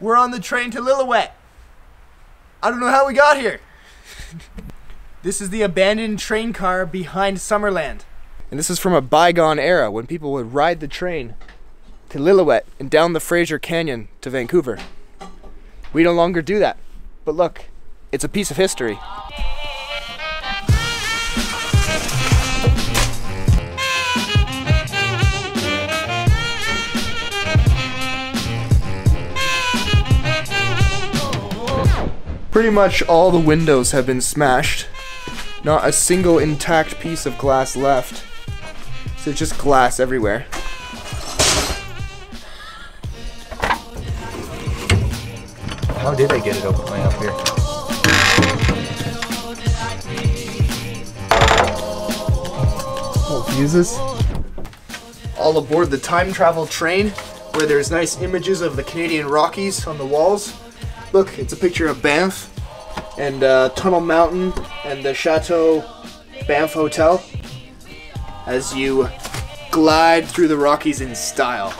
We're on the train to Lillooet. I don't know how we got here. this is the abandoned train car behind Summerland. And this is from a bygone era when people would ride the train to Lillooet and down the Fraser Canyon to Vancouver. We no longer do that. But look, it's a piece of history. Pretty much all the windows have been smashed. Not a single intact piece of glass left. So it's just glass everywhere. How did I get it open way up here? Oh, fuses. All aboard the time travel train where there's nice images of the Canadian Rockies on the walls. Look, it's a picture of Banff and uh, Tunnel Mountain and the Chateau Banff Hotel as you glide through the Rockies in style.